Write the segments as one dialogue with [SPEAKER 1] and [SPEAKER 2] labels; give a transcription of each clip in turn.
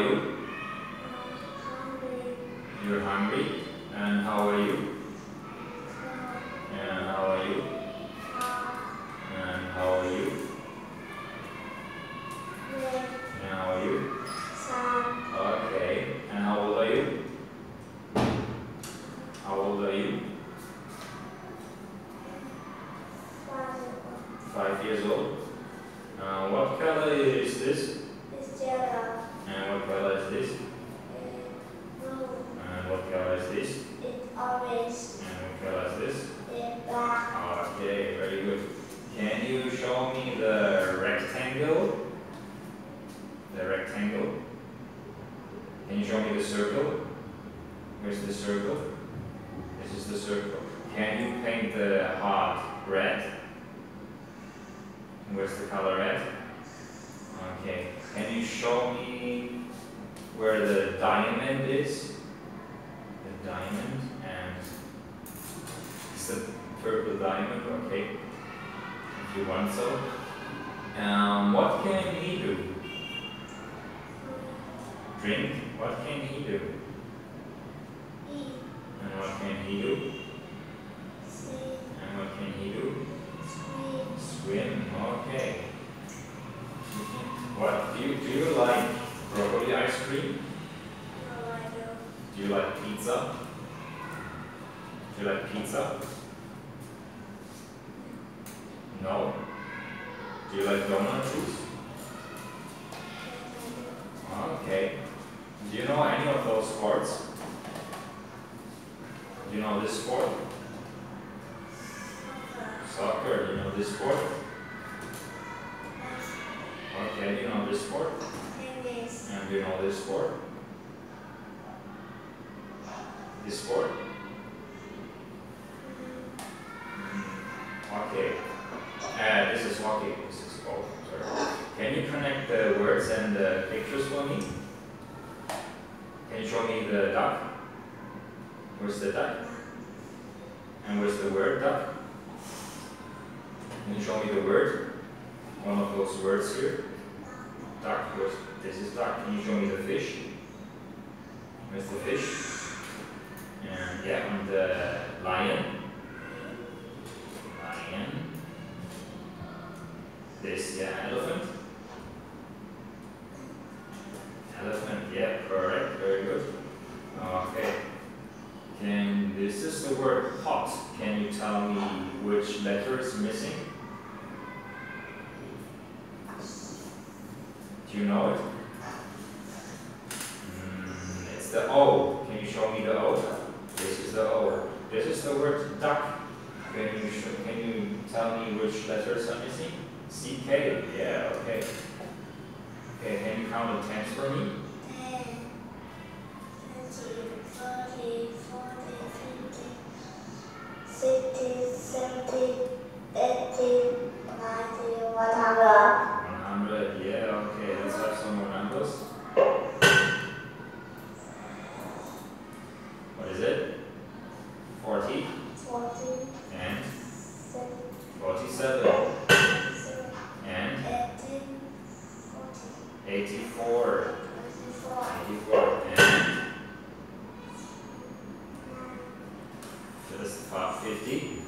[SPEAKER 1] are you? You're hungry. And how are you? And how are you? And how are you? And how are you? Okay. And how old are you? How old are you? Five years old. Uh, what color is this? Is this?
[SPEAKER 2] And
[SPEAKER 1] what color is this?
[SPEAKER 2] It's orange.
[SPEAKER 1] And what color is this?
[SPEAKER 2] It's black.
[SPEAKER 1] Okay, very good. Can you show me the rectangle? The rectangle. Can you show me the circle? Where's the circle? This is the circle. Can you paint the heart red? Where's the color red? Okay. Can you show me where the diamond is? The diamond and it's the purple diamond, okay. If you want so. Um, what can he do? Drink? What can he do?
[SPEAKER 2] Eat.
[SPEAKER 1] And what can he do?
[SPEAKER 2] Sleep.
[SPEAKER 1] And what can he do?
[SPEAKER 2] Swim.
[SPEAKER 1] Swim, okay. What do you do you like broccoli ice cream?
[SPEAKER 2] No, I don't.
[SPEAKER 1] Do you like pizza? Do you like pizza? No. Do you like donut juice? Okay. Do you know any of those sports? Do you know this sport? Soccer. Do you know this sport? Okay. Do you know this sport? Tennis. And do you know this sport? This sport? Okay. Uh, this is hockey. This is golf. Sorry. Can you connect the words and the pictures for me? Can you show me the duck? Where's the duck? And where's the word duck? Can you show me the word? One of those words here. Duck. Where's, this is duck. Can you show me the fish? Where's the fish? And yeah, and the lion. Lion. This, yeah, elephant. Elephant, yeah, correct, very good. Okay. Can this is the word hot. Can you tell me which letter is missing? Do you know it? Mm, it's the O. Can you show me the O? This is the O. This is the word duck. Can you can you tell me which letters are missing? C K. Yeah. Okay. Okay. Can you count the tens for me? Seven. and Eighty. Forty. eighty-four.
[SPEAKER 2] Twenty-four.
[SPEAKER 1] Eighty-four and just about fifty.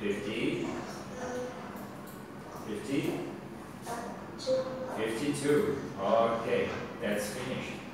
[SPEAKER 1] Fifty. Fifty. Fifty-two. Okay, that's finished.